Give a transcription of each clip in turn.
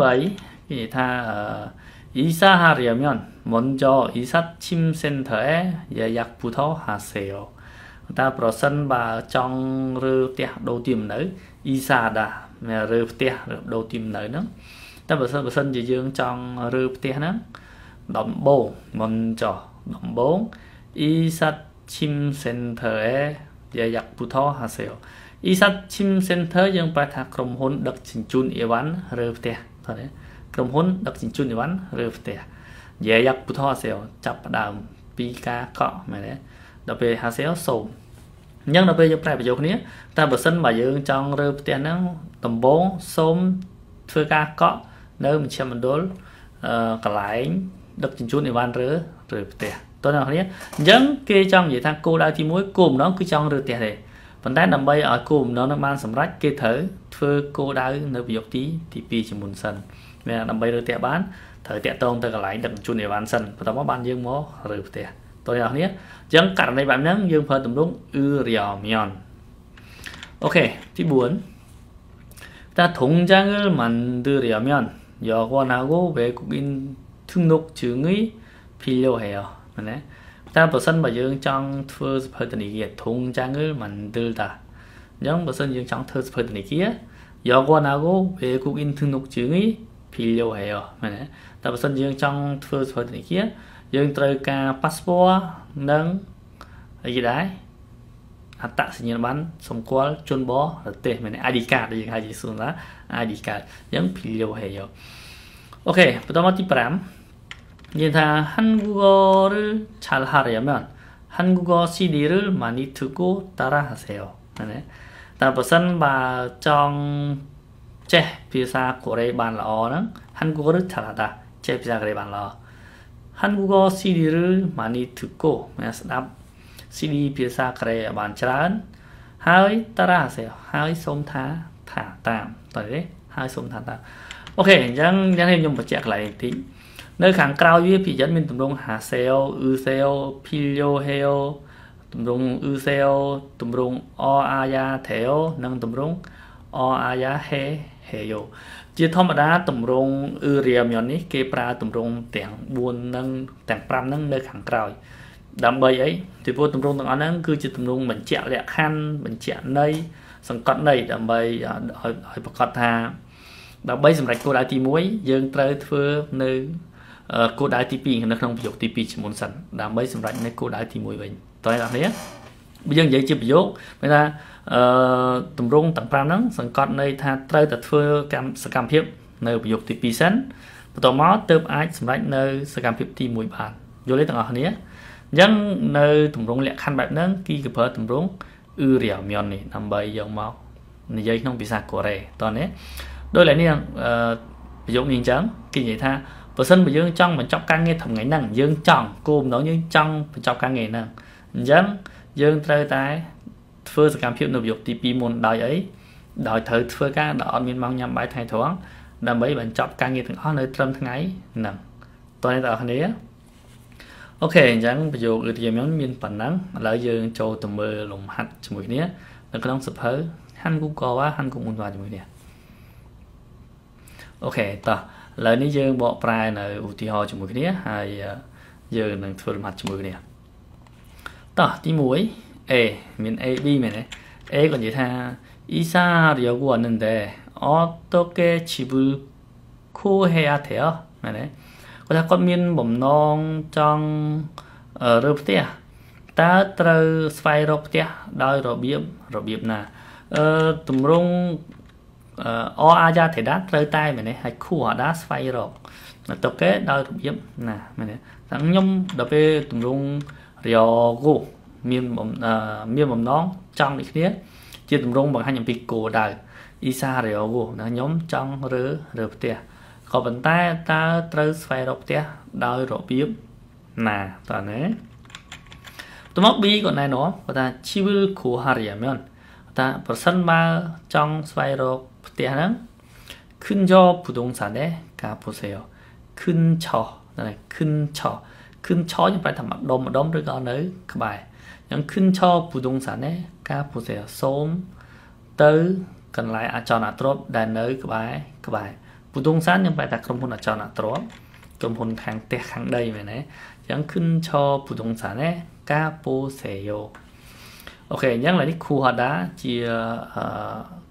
3គេនិយាយថាអ៊ីសាហារីមៀនមុនចោអ៊ីសាឈីមសិនធេយាយ៉ាក់ពូថោហាសេអូតែប្រសិនបើចង់រើផ្ទះដូរទីមនៅអ៊ីសាដាមែនរើផ្ទះឬដូរទីមនៅហ្នឹងតែបើសិនបើសិនជាយើងចង់រើផ្ទះហ្នឹងដំបងមុនចោដំបងអ៊ីសាឈីមសិនធេយាយ៉ាក់ពូថោហាសេអូអ៊ីសាឈីមសិនធេយើងប្រែថាក្រុមហ៊ុនដឹកជញ្ជូនអីវ៉ាន់រើផ្ទះ តើក្រុមហ៊ុនដឹកជញ្ជូនអីវ៉ាន់រើផ្ទះយាយ៉ាក់ពូថោហាសេលចាប់ផ្ដើមពីការកក់មែនទេដល់ពេលហាសេលសូមអញ្ចឹងដល់ពេលយើងប្រែប្រយោគគ្នាតែបើសិនបើយើងចង់រើផ្ទះហ្នឹងដំបងសូមធ្វើការកក់នៅមជ្ឈមណ្ឌលអឺកន្លែងដឹកជញ្ជូនអីវ៉ាន់រើរើផ្ទះតើអ្នកគ្នាអញ្ចឹងគេចង់និយាយថាគោលដៅទី1គោលបំណងគឺចង់រើផ្ទះទេ ប៉ុន្តែដើម្បីឲ្យគោលបំណងនឹងបានសម្រេចគេត្រូវធ្វើគោលដៅនៅប្រយោគទីទី2ជាមុនសិនមានដើម្បីរើផ្ទះបានត្រូវតាក់ទងទៅកន្លែងដឹកជញ្ជូនអីវ៉ាន់សិនបន្ទាប់មកបានយើងមករើផ្ទះតោះអ្នកនរអញ្ចឹងករណីបែបហ្នឹងយើងប្រើទំនុកអ៊ឺរីអមយ៉នអូខេទី4តាធងចាំងលម៉ាន់ឌឺរីអមយ៉នយកវណាគូវេគុកអ៊ីនធឹងនុកជឹងីភីលោហេអណា តែបើសិនបើយើងចង់ធ្វើសភើធនាគារធុងចាំងគឺមិនទិលតាអញ្ចឹងបើសិនយើងចង់ធ្វើសភើធនាគារយកគាត់ណាគូពេលគុកអ៊ីនធឹងនុកជើងនេះភីយោហើយមែនទេតែបើសិនយើងចង់ធ្វើសភើធនាគារយើងត្រូវការ passport និងអីគេដែរអត្តសញ្ញាណប័ណ្ណសម្គាល់ជនបរទេសមែន ID card ដែលយើងហៅជាសួនណា ID card អញ្ចឹងភីយោហើយអូខេបន្តមកទី5 이게 다 한국어를 잘 하려면 한국어 CD를 많이 듣고 따라하세요. 네. 다버선 바정 제 비사 고래 반라어는 한국어를 잘하다. 제 비사 고래 반라어. 한국어 CD를 많이 듣고 그냥 CD 비사 고래 반치란 하의 따라하세요. 하의 솜타 타 땀. 또래 하의 솜타 땀. 오케이, 이제 양해좀 붙지 라이팅. ន្លែងបន្តិចនៅខាងក្រោយវាពីចិត្តមានទម្រង់ hasel usel pilio heo ទម្រង់ usel ទម្រង់ or aya theo និងទម្រង់ or aya he heyo ជាធម្មតាទម្រង់ uriamion នេះគេប្រើទម្រង់ទាំង4និងទាំង5ហ្នឹងនៅខាងក្រោយដើម្បីអីពីព្រោះទម្រង់ទាំងអស់ហ្នឹងគឺជាទម្រង់បញ្ជាក់លក្ខខណ្ឌបញ្ជាក់ន័យសង្កត់ន័យដើម្បីឲ្យប្រកាសថាដើម្បីសម្រេចគោលដៅទី1យើងត្រូវធ្វើនៅ គោលដៅទី2នៅក្នុងប្រយោគទី2ជាមុនសិនដើម្បីសម្រេចនៅគោលដៅទី1វិញតើអ្នកគ្នាបើយើងនិយាយជាប្រយោគមានថាអឺតម្រងទាំង5ហ្នឹងសង្កត់ន័យថាត្រូវតែធ្វើកម្មសកម្មភាព នៅប្រយោគទី2សិនបន្ទាប់មកទើបអាចសម្រេចនៅសកម្មភាពទី1បានយល់ទេទាំងអស់គ្នាអញ្ចឹងនៅតម្រងលក្ខខណ្ឌបែបហ្នឹងគីកប្រើតម្រងអ៊ឺរីយ៉ាមៀននេះដើម្បីយកមកនិយាយក្នុងភាសាកូរ៉េតោះនេះដោយឡែកនេះប្រយោគនេះអញ្ចឹងគេនិយាយថា បើសិនបើយើងចង់បញ្ចប់ការងារថ្ងៃហ្នឹងយើងចង់គោលបំណងយើងចង់បញ្ចប់ការងារហ្នឹងអញ្ចឹងយើងត្រូវតែធ្វើសកម្មភាពនៅប្រយោគទី2មុនដោយអីដោយត្រូវធ្វើការដែលអត់មានម៉ោងញ៉ាំបាយថ្ងៃត្រង់ដើម្បីបញ្ចប់ការងារទាំងអស់នៅត្រឹមថ្ងៃហ្នឹងតើអ្នកទាំងអស់គ្នាអូខេអញ្ចឹងប្រយោគរៀបខ្ញុំមានប៉ុណ្ណឹងឥឡូវយើងចូលទៅមើលលំហាត់ជាមួយគ្នានៅក្នុងសភៅ Hangukawa Hangumunwa ជាមួយគ្នាអូខេតោះ ឥឡូវនេះយើងបកប្រែនៅឧទាហរណ៍ជាមួយគ្នាហើយយើងនឹងធ្វើលំហាត់ជាមួយគ្នាតោះទី1 A មាន A B មែនទេ A គាត់និយាយថាអ៊ីសារយោគអនឹងដែរអត់ទៅគេជីវគូហេអធិមែនទេគាត់ថាគាត់មានបំណងចង់រើផ្ទះតើត្រូវស្វែងរកផ្ទះដោយរបៀបរបៀបណាអឺទម្រង់ អអាយ៉ាថេដាត្រូវតែមែនទេហើយខួអាដាស្វ័យរកទៅគេដោយរបៀបណាមែនទេតែខ្ញុំដល់ពេលទម្រង់រីគូមានមានបំណងចង់ដូចគ្នា ជាទម្រង់បង្ហាញអំពីគោលដៅអ៊ីសារីគូណាខ្ញុំចង់រើរើផ្ទះក៏ប៉ុន្តែតើត្រូវស្វែងរកផ្ទះដោយរបៀបណាតើណាទៅមក B ក៏ណែនាំគាត់ថា chill kuharia 면ថាប្រសិនបើចង់ស្វែងរក 부대랑 큰저 부동산에 가보세 요. 큰 처, 큰 처, 큰처는 빨리 막 너무 너무 가늘 그 말. 그냥 큰처 부동산에 가보세 요. 솜, 떠, 건라이 아저나 드 롭, 다늘 그 말, 그 말. 부동산 은 빨리 다 그런 분 아저나 드 롭. ក្រុមហ៊ុនខាងផ្ទះខាងដីមែនទេអញ្ចឹង khun cho 부동산에 가보세요 ok nhắc là nick khu hạt đá chia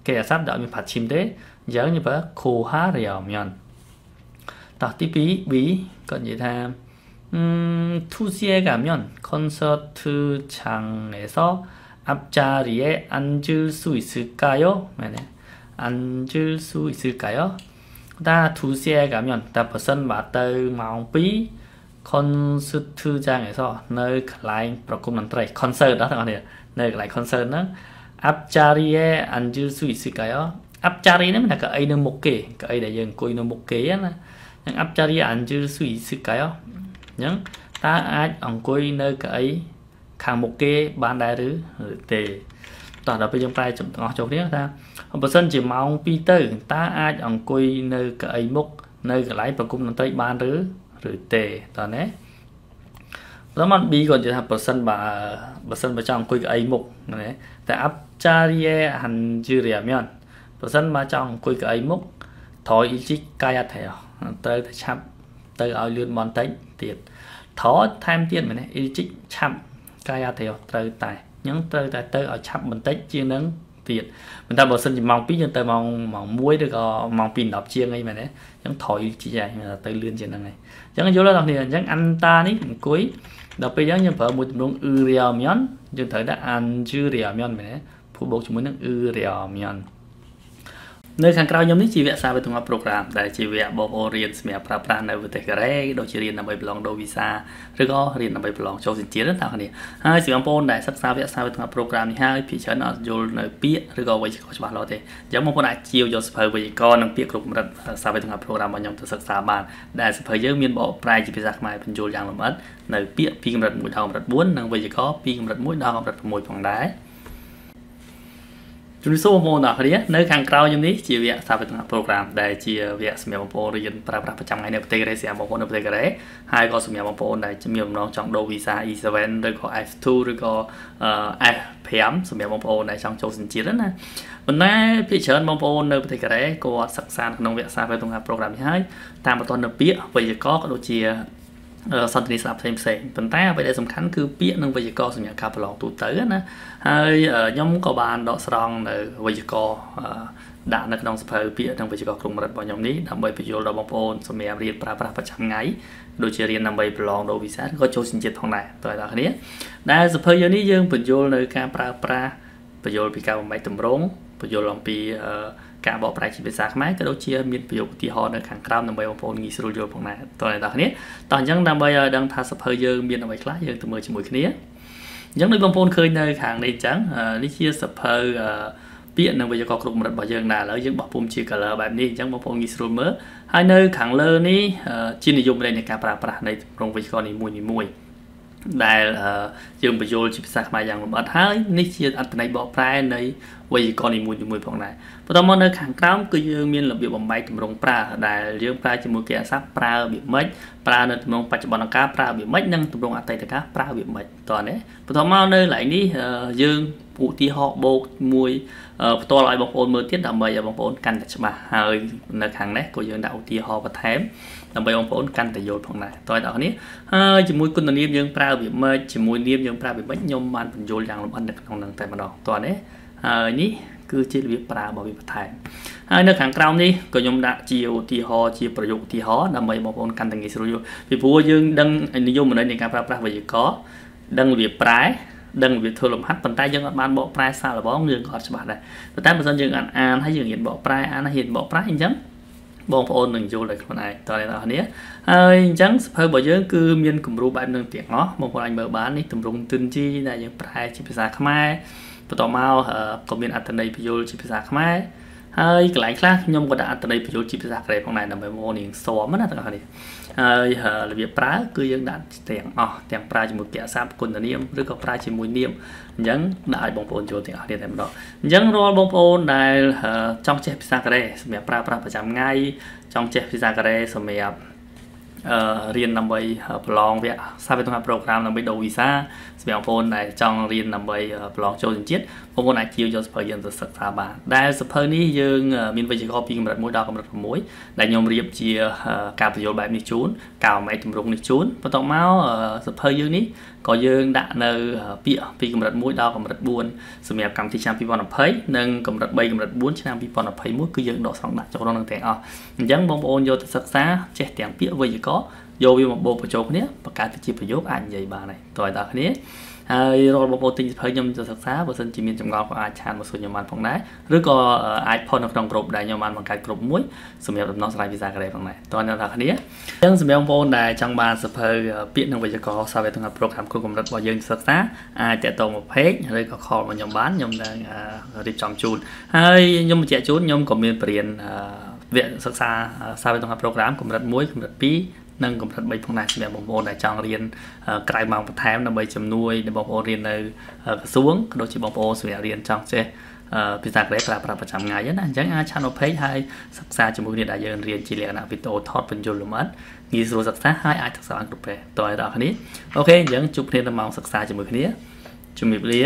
kẻ sát đạo mình phát chim đấy giờ như vậy khu há rèo miền 자, DB 위 건이다. 음, 투지에 가면 콘서트장에서 앞자리에 앉을 수 있을까요? 네. 앉을 수 있을까요? 다 두시에 가면 다 버선 마들 마비 concert ចាងអីសោះនៅកន្លែងប្រគំតន្ត្រី concert ដល់ទាំងអស់គ្នានៅកន្លែង concert ហ្នឹង Apcharie Anju Suisikayo Apchari នេះមិនថាកៅអីនៅមុខគេកៅអីដែលយើងអង្គុយនៅមុខគេណាហ្នឹង Apchari Anju Suisikayo អញ្ចឹងតើអាចអង្គុយនៅកៅអីខាងមុខគេបានដែរឬទេតោះដល់ពេលយើងប្រែចំទាំងអស់ចូលគ្នាថាបើសិនជាម៉ោង2ទៅតើអាចអង្គុយនៅកៅអីមុខនៅកន្លែងប្រគំតន្ត្រីបានឬ ឬទេតើណាប្រមាណ B គាត់និយាយថាបើសិនបើបើសិនបើចង់អង្គុយកៅអីមុខណាតែ apcharie hanjiriamion បើសិនបើចង់អង្គុយកៅអីមុខត្រូវ ilchik kaya ត្រូវត្រូវតែឆាប់ទៅឲ្យលឿនបន្តិចទៀតថតថែមទៀតមែនទេអ៊ីជីកឆាប់កាយអធិត្រូវតែអញ្ចឹងត្រូវតែទៅឲ្យឆាប់បន្តិចជាងនឹង ទៀតមិនថាបើសិនជាម៉ោង2យើងទៅម៉ោងម៉ោង1ឬក៏ម៉ោង2 10ជាងអីមែនទេអញ្ចឹងថយជីហើយទៅលឿនជាងហ្នឹងហើយអញ្ចឹងយល់ដល់គ្នាអញ្ចឹងអន្តានេះអង្គុយដល់ពេលអញ្ចឹងយើងប្រើមួយទម្រង់អ៊ឺរីយ៉ាមៀនយើងត្រូវដាក់អានជឺរីយ៉ាមៀនមែនទេភូបូកជាមួយនឹងអ៊ឺរីយ៉ាមៀន នៅខាងក្រៅខ្ញុំនេះជាវគ្គសាវិទ្យាប្រូក្រាមដែលជាវគ្គបងប្អូនរៀនសម្រាប់ប្រើប្រាស់នៅប្រទេសកូរ៉េដូចជារៀនដើម្បីប្រឡងដូវីសាឬក៏រៀនដើម្បីប្រឡងចូលសញ្ជាតិតាមគ្នាហើយសម្រាប់បងប្អូនដែលសិក្សាវគ្គសាវិទ្យាប្រូក្រាមនេះហើយភាគច្រើនអត់យល់នៅពាក្យឬក៏វេយ្យាករណ៍ច្បាស់លាស់ទេអញ្ចឹងបងប្អូនអាចជាវយកសភៅវេយ្យាករណ៍និងពាក្យគ្រប់កម្រិតសាវិទ្យាប្រូក្រាមរបស់ខ្ញុំទៅសិក្សាបានដែលសភៅយើងមានបកប្រែជាភាសាខ្មែរបញ្ចូលយ៉ាងលម្អិតនៅពាក្យពីកម្រិត1ដល់កម្រិត4និងវេយ្យាករណ៍ពីកម្រិត1ដល់កម្រិត6ផងដែរ ជំរាបសួរបងប្អូនទាំងអស់គ្នានៅខាងក្រៅខ្ញុំនេះជាវគ្គសាវិទ្យា program ដែលជាវគ្គសម្រាប់បងប្អូនរៀនប្រើប្រាស់ប្រចាំថ្ងៃនៅប្រទេសកូរ៉េសម្រាប់បងប្អូននៅប្រទេសកូរ៉េហើយក៏សម្រាប់បងប្អូនដែលមានបំណងចង់ដូរ visa E7 ឬក៏ F2 ឬក៏ F5 សម្រាប់បងប្អូនដែលចង់ចូលសញ្ជាតិណាប៉ុន្តែភាគច្រើនបងប្អូននៅប្រទេសកូរ៉េគាត់សិក្សាក្នុងវគ្គសាវិទ្យា program នេះហើយតាមបន្តនៅពាក្យវេយ្យាករណ៍ក៏ដូចជា សន្តានាស្ដាប់ផ្សេងផ្សេងប៉ុន្តែអ្វីដែលសំខាន់គឺពាក្យនិងវេយ្យាករណ៍សម្រាប់ការប្រឡងទូទៅណាហើយខ្ញុំក៏បានដកស្រង់នៅវេយ្យាករណ៍ដាក់នៅក្នុងសភៅពាក្យនិងវេយ្យាករណ៍ក្រុមរដ្ឋរបស់ខ្ញុំនេះដើម្បីបញ្យល់ដល់បងប្អូនសម្រាប់រៀនប្រើប្រាស់ប្រចាំថ្ងៃដូចជារៀនដើម្បីប្រឡងដូវីសាក៏ចូលសញ្ជាតិផងដែរតើបងប្អូនគ្នាដែលសភៅយើងនេះយើងបញ្យល់នៅការប្រើប្រាស់បញ្យល់ពីការបំបែកតម្រងបញ្យល់អំពីអឺ ការបកប្រែជាភាសាខ្មែរក៏ដូចជាមានប្រយោគឧទាហរណ៍នៅខាងក្រោមដើម្បីបងប្អូនងាយស្រួលយល់ផងដែរតើអ្នកនរគ្នាតោះអញ្ចឹងដើម្បីឲ្យដឹងថាសភៅយើងមានអ្វីខ្លះយើងទៅមើលជាមួយគ្នាអញ្ចឹងដូចបងប្អូនឃើញនៅខាងនេះអញ្ចឹងនេះជាសភៅពាក្យនិងវេយ្យាករណ៍គ្រប់កម្រិតរបស់យើងដែរឥឡូវយើងបោះពុំជា color បែបនេះអញ្ចឹងបងប្អូនងាយស្រួលមើលហើយនៅខាងលើនេះជានិយមនៃការប្រើប្រាស់នៃប្រងវេយ្យាករណ៍នីមួយៗ ដែលយើងបញ្យល់ជាភាសាខ្មែរយ៉ាងលម្អិតហើយនេះជាអត្ថន័យបកប្រែនៃវេយ្យាករណ៍នីមួយៗផងដែរបន្តមកនៅខាងក្រោមគឺយើងមានរបៀបបំបែកទម្រង់ប្រើដែលយើងប្រើជាមួយគេអាស័ព្ទប្រើរបៀបម៉េចប្រើនៅទម្រង់បច្ចុប្បន្នកាលប្រើរបៀបម៉េចនិងទម្រង់អតីតកាលប្រើរបៀបម៉េចតោះនេះបន្តមកនៅកន្លែងនេះយើង ឧទាហរណ៍បូកមួយផ្ទាល់ឲ្យបងប្អូនមើលទៀតដើម្បីឲ្យបងប្អូនកាន់តែច្បាស់ហើយនៅខាងនេះក៏យើងដាក់ឧទាហរណ៍បន្ថែមដើម្បីបងប្អូនកាន់តែយល់ផងដែរតើអ្នកនរហើយជាមួយគុណនាមយើងប្រើវាម៉េចជាមួយនាមយើងប្រើវាម៉េចខ្ញុំបានបញ្យល់យ៉ាងលម្អិតនៅក្នុងហ្នឹងតែម្ដងតើនេះហើយនេះគឺជារបៀបប្រើរបស់វាបន្ថែមហើយនៅខាងក្រោមនេះក៏ខ្ញុំដាក់ជាឧទាហរណ៍ជាប្រយោគឧទាហរណ៍ដើម្បីបងប្អូនកាន់តែងាយស្រួលយល់ពីព្រោះយើងដឹងនិយមន័យនៃការប្រើប្រាស់វេយ្យាករណ៍ដឹងរបៀបប្រែ ដឹងរបៀបធ្វើលំហាត់ប៉ុន្តែយើងអត់បានបកប្រែសារលបងយើងក៏អត់ច្បាស់ដែរប៉ុន្តែបើសិនយើងអានអានហើយយើងរៀនបកប្រែអានហើយរៀនបកប្រែអញ្ចឹងបងប្អូននឹងយល់ដោយខ្លួនឯងតើអ្នកនរគ្នាហើយអញ្ចឹងសភៅរបស់យើងគឺមានគំរូបែបនឹងទាំងអស់បងប្អូនអាចមើលបាននេះទម្រង់ទិនជីដែលយើងប្រែជាភាសាខ្មែរបន្តមកក៏មានអត្ថន័យពយល់ជាភាសាខ្មែរ ហើយកន្លែងខ្លះខ្ញុំក៏ដាក់អត្ថន័យពយល់ជាភាសាកូរ៉េផងដែរដើម្បីមកនាងស៊ំណាទាំងអស់នេះហើយរបៀបប្រើគឺយើងដាក់ទាំងអស់ទាំងប្រើជាមួយពាក្យអាសាគុណនាមឬក៏ប្រើជាមួយនាមអញ្ចឹងដាក់ឲ្យបងប្អូនយល់ទាំងអស់គ្នាតែម្ដងអញ្ចឹងរាល់បងប្អូនដែលចង់ចេះភាសាកូរ៉េសម្រាប់ប្រើប្រាស់ប្រចាំថ្ងៃចង់ចេះភាសាកូរ៉េសម្រាប់អឺ រៀនដើម្បីប្រឡងវគ្គសាវិទ្យាប្រូក្រាមដើម្បីដូរវីសាសម្រាប់បងប្អូនដែលចង់រៀនដើម្បីប្រឡងចូលជាតិបងប្អូនអាចជាវយកសភៅយើងទៅសិក្សាបានដែលសភៅនេះយើងមានវិជ្ជាករពីកម្រិត1ដល់កម្រិត6ដែលខ្ញុំរៀបជាការបញ្យល់បែបនេះជូនការអំឯកទម្រង់នេះជូនបន្ទាប់មកសភៅយើងនេះក៏យើងដាក់នៅពាក្យពីកម្រិត1ដល់កម្រិត4សម្រាប់កម្មវិធីឆ្នាំ2020និងកម្រិត3កម្រិត4ឆ្នាំ2021គឺយើងដកស្រង់ដាក់ចូលក្នុងនឹងទាំងអស់អញ្ចឹងបងប្អូនយកទៅសិក្សាចេះទាំងពាក្យវិជ្ជាករយកវាមកបូកបញ្ចូលគ្នាបង្កើតទៅជាប្រយោគអាចនិយាយបានហើយតើដល់គ្នាហើយរាល់បងប្អូនទិញសៀវភៅខ្ញុំទៅសិក្សាបើសិនជាមានចម្ងល់ក៏អាចឆានមកសួរខ្ញុំបានផងដែរឬក៏អាចផុសនៅក្នុងក្រុមដែលខ្ញុំបានបង្កើតក្រុមមួយសម្រាប់ដំណោះស្រាយវីសាកូរ៉េផងដែរតើអ្នកនរគ្នាអញ្ចឹងសម្រាប់បងប្អូនដែលចង់បានសៀវភៅពាក្យនិងវិជ្ជាករសាវេទងប្រូក្រាមគ្រប់កម្រិតរបស់យើងសិក្សាអាចតាក់ទងមក page ឬក៏ call មកខ្ញុំបានខ្ញុំនឹងរៀបចំជូនហើយខ្ញុំបញ្ជាក់ជូនខ្ញុំក៏មានបរិញ្ញាវគ្គសិក្សាសាវេទងប្រូក្រាមកម្រិត1កម្រិត2 និងកម្រិត3ផងដែរសម្រាប់បងប្អូនដែលចង់រៀនក្រៅម៉ោងបន្ថែមដើម្បីជំនួយដល់បងប្អូនរៀននៅក្រសួងក៏ដូចជាបងប្អូនសម្រាប់រៀនចង់ចេះភាសាកូរ៉េប្រើប្រាស់ប្រចាំថ្ងៃណាអញ្ចឹងអាច channel page ហើយសិក្សាជាមួយគ្នាដែលយើងរៀនជាលក្ខណៈវីដេអូថតបញ្យលលម្អិតងាយស្រួលសិក្សាហើយអាចសិក្សាបានគ្រប់ពេលតើអ្នកនរគ្នាអូខេអញ្ចឹងជួបគ្នានៅម៉ោងសិក្សាជាមួយគ្នាជំរាបលា